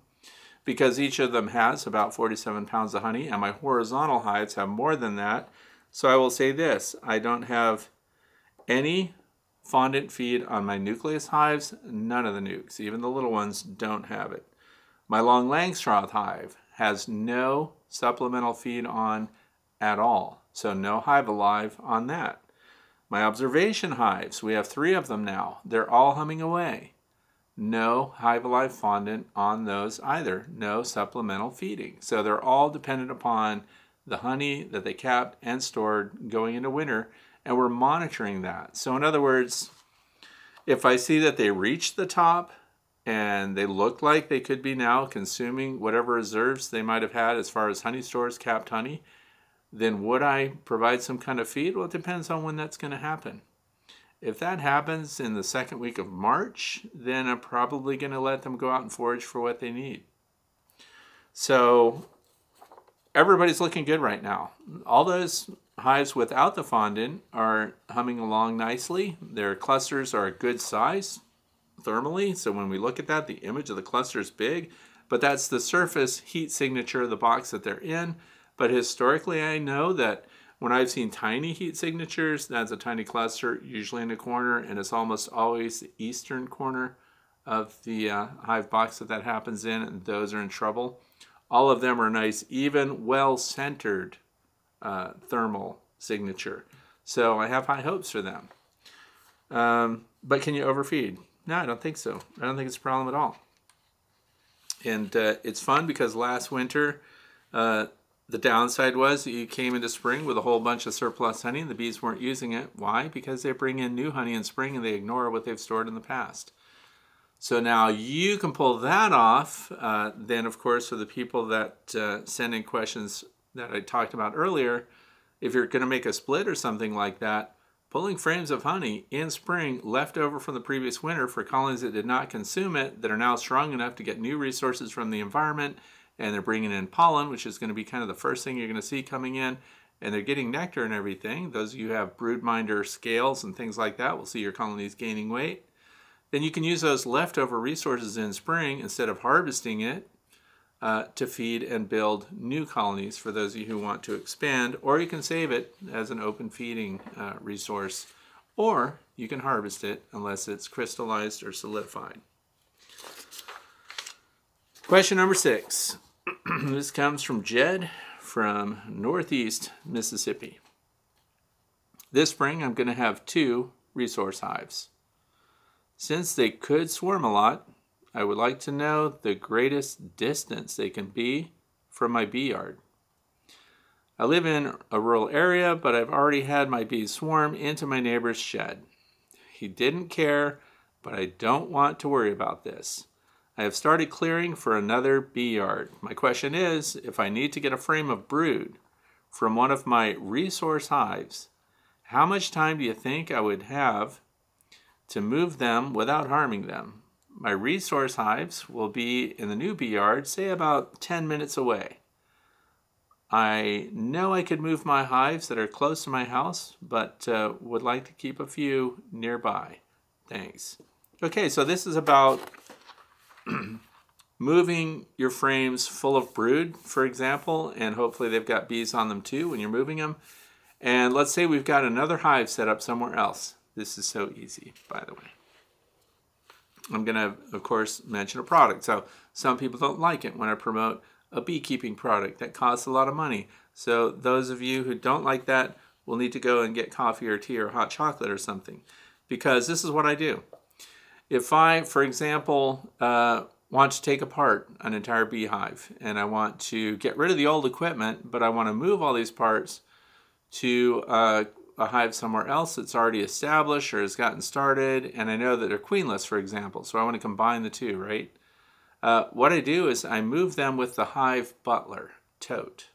because each of them has about 47 pounds of honey and my horizontal hives have more than that. So I will say this, I don't have any fondant feed on my nucleus hives, none of the nukes, even the little ones don't have it. My long Langstroth hive has no supplemental feed on at all, so no hive alive on that. My observation hives, we have three of them now, they're all humming away. No Hive Alive fondant on those either. No supplemental feeding. So they're all dependent upon the honey that they kept and stored going into winter, and we're monitoring that. So in other words, if I see that they reach the top and they look like they could be now consuming whatever reserves they might have had as far as honey stores, capped honey, then would I provide some kind of feed? Well, it depends on when that's going to happen. If that happens in the second week of March, then I'm probably going to let them go out and forage for what they need. So everybody's looking good right now. All those hives without the fondant are humming along nicely. Their clusters are a good size thermally. So when we look at that, the image of the cluster is big, but that's the surface heat signature of the box that they're in. But historically, I know that when I've seen tiny heat signatures, that's a tiny cluster, usually in a corner, and it's almost always the eastern corner of the uh, hive box that that happens in, and those are in trouble. All of them are nice, even well-centered uh, thermal signature. So I have high hopes for them. Um, but can you overfeed? No, I don't think so. I don't think it's a problem at all. And uh, it's fun because last winter, uh, the downside was that you came into spring with a whole bunch of surplus honey and the bees weren't using it. Why? Because they bring in new honey in spring and they ignore what they've stored in the past. So now you can pull that off. Uh, then, of course, for the people that uh, send in questions that I talked about earlier, if you're going to make a split or something like that, pulling frames of honey in spring left over from the previous winter for colonies that did not consume it that are now strong enough to get new resources from the environment and they're bringing in pollen which is going to be kind of the first thing you're going to see coming in and they're getting nectar and everything. Those of you have BroodMinder scales and things like that will see your colonies gaining weight. Then you can use those leftover resources in spring instead of harvesting it uh, to feed and build new colonies for those of you who want to expand, or you can save it as an open feeding uh, resource, or you can harvest it unless it's crystallized or solidified. Question number six. this comes from Jed from Northeast Mississippi. This spring, I'm going to have two resource hives. Since they could swarm a lot, I would like to know the greatest distance they can be from my bee yard. I live in a rural area, but I've already had my bees swarm into my neighbor's shed. He didn't care, but I don't want to worry about this. I have started clearing for another bee yard. My question is if I need to get a frame of brood from one of my resource hives, how much time do you think I would have to move them without harming them? My resource hives will be in the new bee yard, say about 10 minutes away. I know I could move my hives that are close to my house, but uh, would like to keep a few nearby. Thanks. Okay, so this is about moving your frames full of brood, for example, and hopefully they've got bees on them too when you're moving them. And let's say we've got another hive set up somewhere else. This is so easy, by the way. I'm going to, of course, mention a product. So some people don't like it when I promote a beekeeping product that costs a lot of money. So those of you who don't like that will need to go and get coffee or tea or hot chocolate or something because this is what I do. If I, for example, uh, want to take apart an entire beehive and I want to get rid of the old equipment, but I want to move all these parts to uh, a hive somewhere else that's already established or has gotten started, and I know that they're queenless, for example, so I want to combine the two, right? Uh, what I do is I move them with the Hive Butler tote.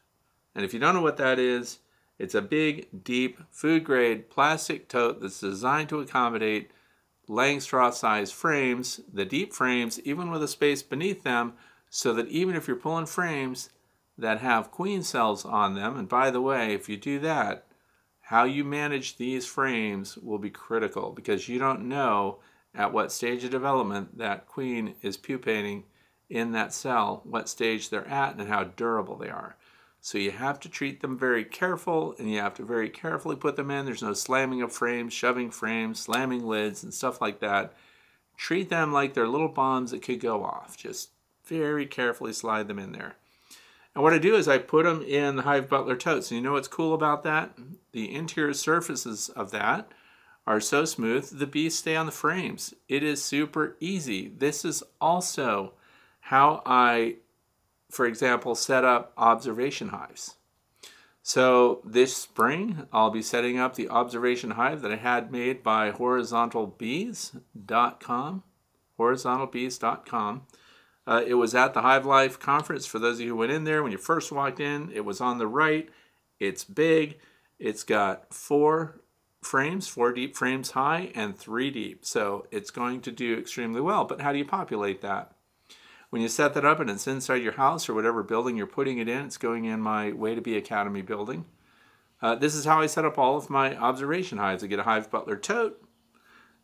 And if you don't know what that is, it's a big, deep, food-grade plastic tote that's designed to accommodate Langstroth size frames, the deep frames, even with a space beneath them, so that even if you're pulling frames that have queen cells on them, and by the way, if you do that, how you manage these frames will be critical because you don't know at what stage of development that queen is pupating in that cell, what stage they're at, and how durable they are. So you have to treat them very careful and you have to very carefully put them in. There's no slamming of frames, shoving frames, slamming lids, and stuff like that. Treat them like they're little bombs that could go off. Just very carefully slide them in there. And what I do is I put them in the Hive Butler totes. And you know what's cool about that? The interior surfaces of that are so smooth, the bees stay on the frames. It is super easy. This is also how I, for example, set up observation hives. So this spring, I'll be setting up the observation hive that I had made by horizontalbees.com, horizontalbees.com. Uh, it was at the Hive Life conference. For those of you who went in there, when you first walked in, it was on the right. It's big. It's got four frames, four deep frames high and three deep. So it's going to do extremely well. But how do you populate that? When you set that up and it's inside your house or whatever building you're putting it in, it's going in my Way to Bee Academy building. Uh, this is how I set up all of my observation hives. I get a Hive Butler tote,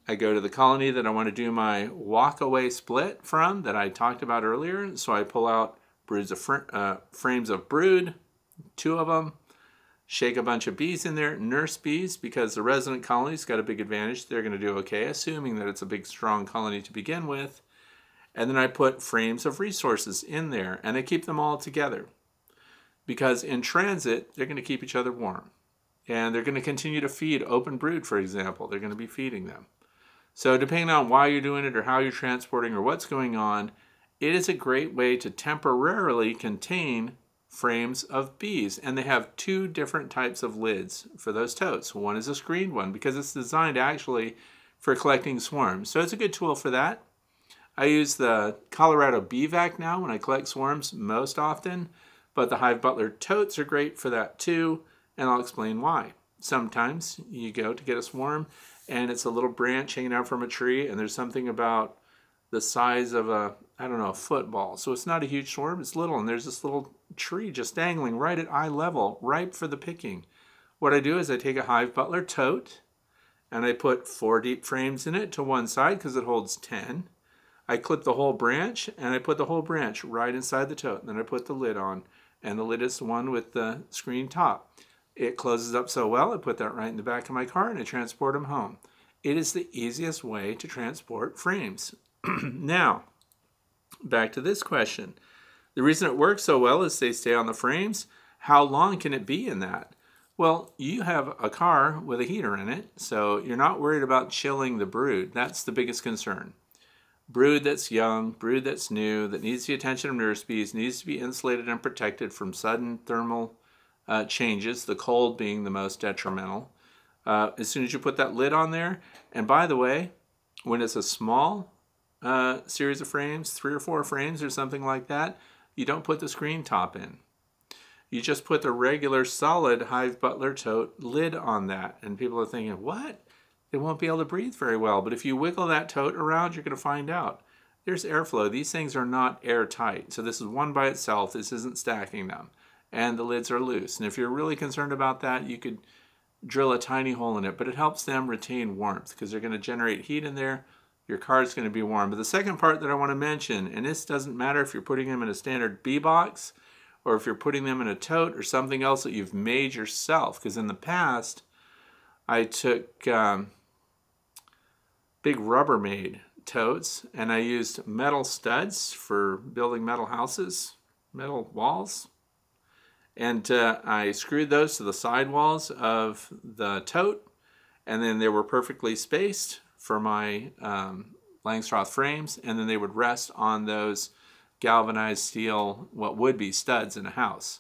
I go to the colony that I want to do my walk away split from that I talked about earlier. So I pull out broods of fr uh, frames of brood, two of them, shake a bunch of bees in there, nurse bees, because the resident colony's got a big advantage. They're going to do okay, assuming that it's a big, strong colony to begin with. And then I put frames of resources in there, and I keep them all together. Because in transit, they're going to keep each other warm. And they're going to continue to feed open brood, for example. They're going to be feeding them. So depending on why you're doing it or how you're transporting or what's going on, it is a great way to temporarily contain frames of bees. And they have two different types of lids for those totes. One is a screened one because it's designed actually for collecting swarms. So it's a good tool for that. I use the Colorado Bee Vac now when I collect swarms most often, but the Hive Butler totes are great for that too, and I'll explain why. sometimes you go to get a swarm and it's a little branch hanging out from a tree and there's something about the size of a I don't know a football. So it's not a huge swarm it's little and there's this little tree just dangling right at eye level ripe for the picking. What I do is I take a hive butler tote and I put four deep frames in it to one side because it holds 10 I clip the whole branch and I put the whole branch right inside the tote. And then I put the lid on and the lid is the one with the screen top it closes up so well, I put that right in the back of my car and I transport them home. It is the easiest way to transport frames. now, back to this question. The reason it works so well is they stay on the frames. How long can it be in that? Well, you have a car with a heater in it, so you're not worried about chilling the brood. That's the biggest concern. Brood that's young, brood that's new, that needs the attention of nurse bees, needs to be insulated and protected from sudden thermal uh, changes, the cold being the most detrimental. Uh, as soon as you put that lid on there, and by the way, when it's a small uh, series of frames, three or four frames or something like that, you don't put the screen top in. You just put the regular solid Hive Butler tote lid on that. And people are thinking, what? They won't be able to breathe very well. But if you wiggle that tote around, you're going to find out. There's airflow. These things are not airtight. So this is one by itself. This isn't stacking them and the lids are loose. And if you're really concerned about that, you could drill a tiny hole in it, but it helps them retain warmth because they're going to generate heat in there. Your car is going to be warm. But the second part that I want to mention, and this doesn't matter if you're putting them in a standard bee box or if you're putting them in a tote or something else that you've made yourself, because in the past, I took um, big Rubbermaid totes and I used metal studs for building metal houses, metal walls, and uh, I screwed those to the side walls of the tote, and then they were perfectly spaced for my um, Langstroth frames, and then they would rest on those galvanized steel, what would be studs in a house.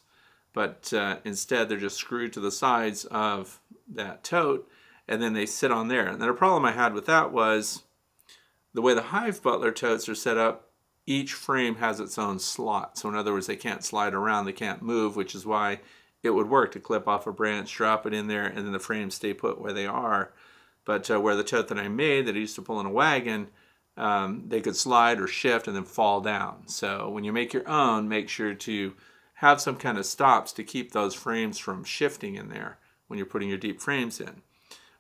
But uh, instead, they're just screwed to the sides of that tote, and then they sit on there. And then a problem I had with that was the way the Hive Butler totes are set up, each frame has its own slot. So in other words, they can't slide around, they can't move, which is why it would work to clip off a branch, drop it in there, and then the frames stay put where they are. But uh, where the tote that I made that I used to pull in a wagon, um, they could slide or shift and then fall down. So when you make your own, make sure to have some kind of stops to keep those frames from shifting in there when you're putting your deep frames in.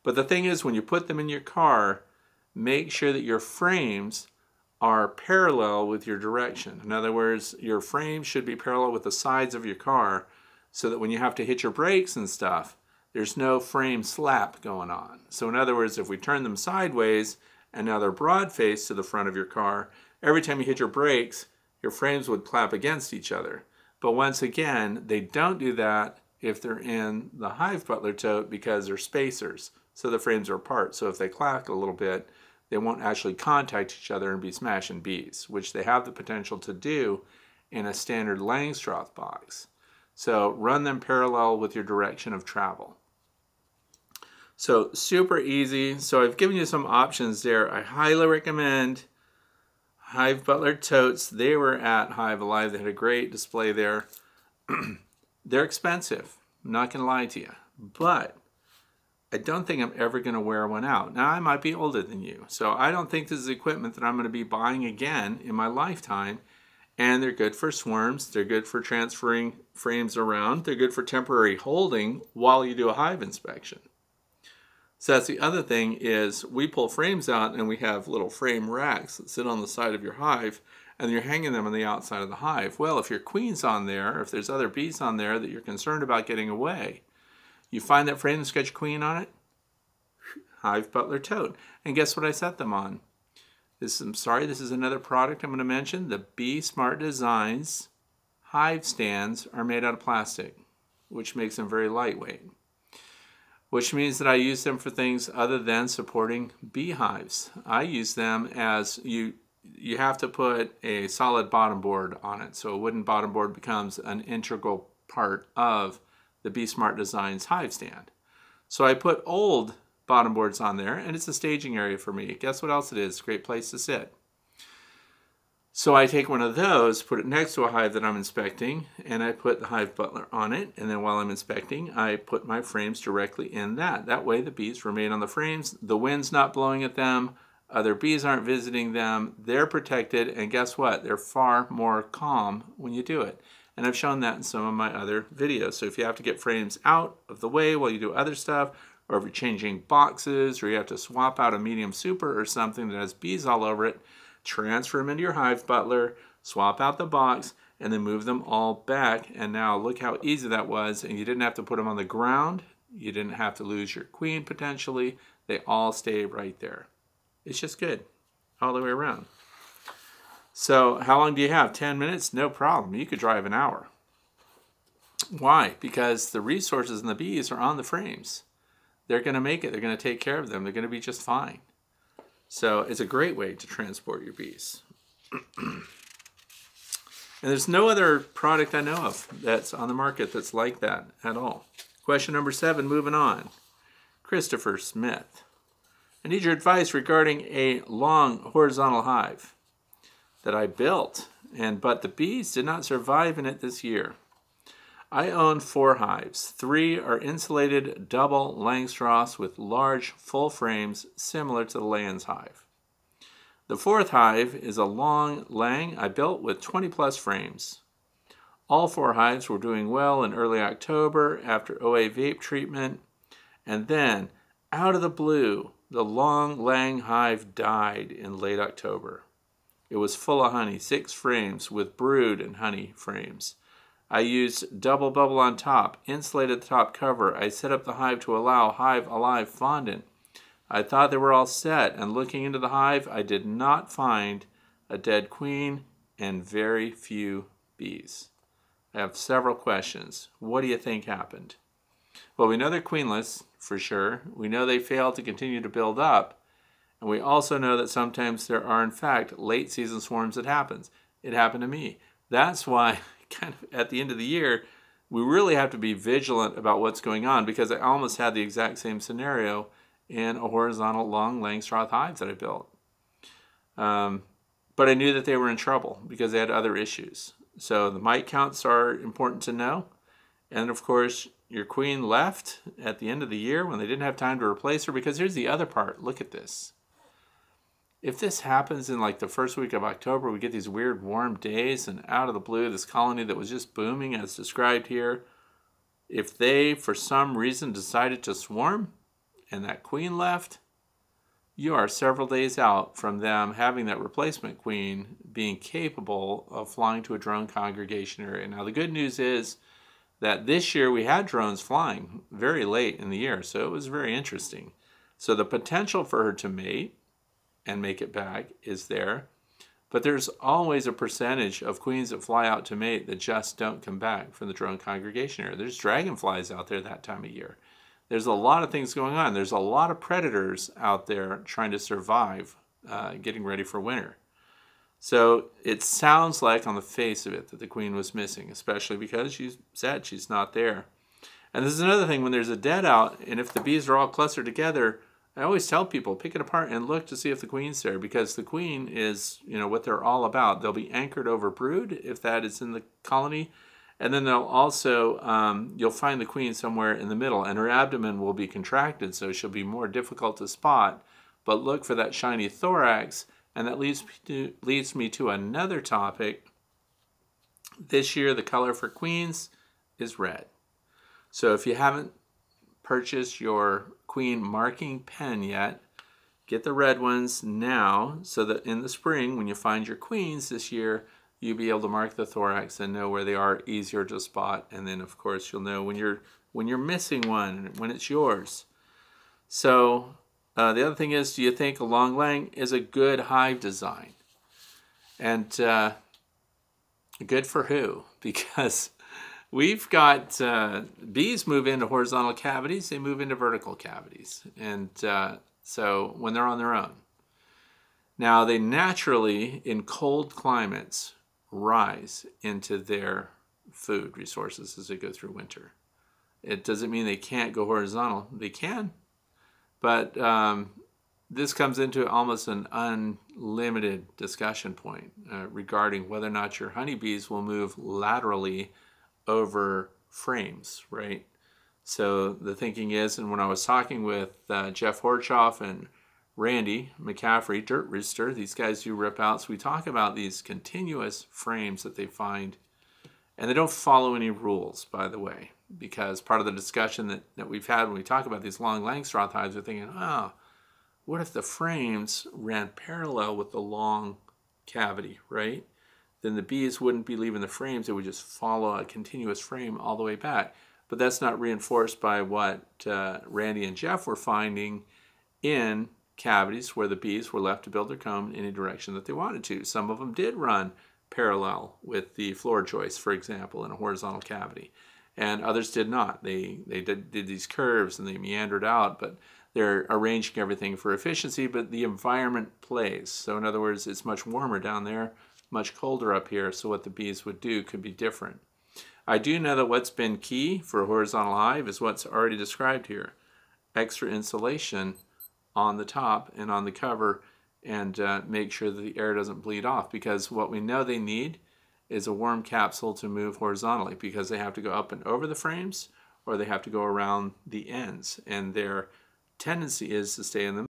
But the thing is, when you put them in your car, make sure that your frames are parallel with your direction. In other words, your frame should be parallel with the sides of your car so that when you have to hit your brakes and stuff, there's no frame slap going on. So in other words, if we turn them sideways and now they're broad faced to the front of your car, every time you hit your brakes, your frames would clap against each other. But once again, they don't do that if they're in the Hive Butler tote because they're spacers. So the frames are apart. So if they clack a little bit, they won't actually contact each other and be smashing bees, which they have the potential to do in a standard Langstroth box. So run them parallel with your direction of travel. So super easy. So I've given you some options there. I highly recommend Hive Butler totes. They were at Hive Alive. They had a great display there. They're expensive. I'm not going to lie to you. But I don't think I'm ever going to wear one out. Now, I might be older than you, so I don't think this is equipment that I'm going to be buying again in my lifetime. And they're good for swarms, they're good for transferring frames around, they're good for temporary holding while you do a hive inspection. So that's the other thing is we pull frames out and we have little frame racks that sit on the side of your hive and you're hanging them on the outside of the hive. Well, if your queen's on there, if there's other bees on there that you're concerned about getting away, you find that frame that's queen on it? Hive Butler Tote. And guess what I set them on? This, I'm sorry, this is another product I'm going to mention. The Bee Smart Designs hive stands are made out of plastic, which makes them very lightweight. Which means that I use them for things other than supporting beehives. I use them as you you have to put a solid bottom board on it. So a wooden bottom board becomes an integral part of the Bee Smart Designs hive stand. So I put old bottom boards on there and it's a staging area for me. Guess what else it is? Great place to sit. So I take one of those, put it next to a hive that I'm inspecting, and I put the hive butler on it. And then while I'm inspecting, I put my frames directly in that. That way the bees remain on the frames. The wind's not blowing at them. Other bees aren't visiting them. They're protected. And guess what? They're far more calm when you do it. And I've shown that in some of my other videos. So if you have to get frames out of the way while you do other stuff, or if you're changing boxes, or you have to swap out a medium super or something that has bees all over it, transfer them into your Hive Butler, swap out the box, and then move them all back. And now look how easy that was. And you didn't have to put them on the ground. You didn't have to lose your queen potentially. They all stay right there. It's just good all the way around. So how long do you have? 10 minutes? No problem. You could drive an hour. Why? Because the resources and the bees are on the frames. They're going to make it. They're going to take care of them. They're going to be just fine. So it's a great way to transport your bees. and there's no other product I know of that's on the market that's like that at all. Question number seven, moving on. Christopher Smith. I need your advice regarding a long horizontal hive that I built, and but the bees did not survive in it this year. I own four hives. Three are insulated double Langstroths with large full frames similar to the Layens hive. The fourth hive is a long Lang I built with 20 plus frames. All four hives were doing well in early October after OA vape treatment, and then, out of the blue, the long Lang hive died in late October. It was full of honey, six frames with brood and honey frames. I used double bubble on top, insulated the top cover. I set up the hive to allow hive alive fondant. I thought they were all set, and looking into the hive, I did not find a dead queen and very few bees. I have several questions. What do you think happened? Well, we know they're queenless, for sure. We know they failed to continue to build up. And we also know that sometimes there are, in fact, late season swarms that happens. It happened to me. That's why kind of at the end of the year, we really have to be vigilant about what's going on because I almost had the exact same scenario in a horizontal long Langstroth hive that I built. Um, but I knew that they were in trouble because they had other issues. So the mite counts are important to know. And of course, your queen left at the end of the year when they didn't have time to replace her because here's the other part. Look at this if this happens in like the first week of October, we get these weird warm days, and out of the blue, this colony that was just booming as described here, if they for some reason decided to swarm and that queen left, you are several days out from them having that replacement queen being capable of flying to a drone congregation area. Now, the good news is that this year we had drones flying very late in the year, so it was very interesting. So the potential for her to mate and make it back is there. But there's always a percentage of queens that fly out to mate that just don't come back from the drone congregation area. There's dragonflies out there that time of year. There's a lot of things going on. There's a lot of predators out there trying to survive, uh, getting ready for winter. So it sounds like on the face of it that the queen was missing, especially because she said she's not there. And this is another thing when there's a dead out, and if the bees are all clustered together, I always tell people pick it apart and look to see if the queen's there because the queen is, you know, what they're all about. They'll be anchored over brood if that is in the colony. And then they'll also, um, you'll find the queen somewhere in the middle and her abdomen will be contracted so she'll be more difficult to spot. But look for that shiny thorax and that leads me to, leads me to another topic. This year the color for queens is red. So if you haven't purchased your queen marking pen yet, get the red ones now so that in the spring when you find your queens this year, you'll be able to mark the thorax and know where they are easier to spot. And then of course you'll know when you're when you're missing one, when it's yours. So uh, the other thing is, do you think a long lang is a good hive design? And uh, good for who? Because We've got uh, bees move into horizontal cavities, they move into vertical cavities. And uh, so when they're on their own. Now they naturally, in cold climates, rise into their food resources as they go through winter. It doesn't mean they can't go horizontal. They can, but um, this comes into almost an unlimited discussion point uh, regarding whether or not your honeybees will move laterally over frames, right? So the thinking is, and when I was talking with uh, Jeff Horchoff and Randy McCaffrey, Dirt Rooster, these guys do rip outs, we talk about these continuous frames that they find, and they don't follow any rules, by the way, because part of the discussion that, that we've had when we talk about these long Langstroth hives, we're thinking, oh, what if the frames ran parallel with the long cavity, right? Then the bees wouldn't be leaving the frames, they would just follow a continuous frame all the way back. But that's not reinforced by what uh, Randy and Jeff were finding in cavities where the bees were left to build their comb in any direction that they wanted to. Some of them did run parallel with the floor joist, for example, in a horizontal cavity. And others did not. They, they did, did these curves and they meandered out, but they're arranging everything for efficiency, but the environment plays. So in other words, it's much warmer down there, much colder up here, so what the bees would do could be different. I do know that what's been key for a horizontal hive is what's already described here. Extra insulation on the top and on the cover and uh, make sure that the air doesn't bleed off because what we know they need is a warm capsule to move horizontally because they have to go up and over the frames or they have to go around the ends and they're tendency is to stay in the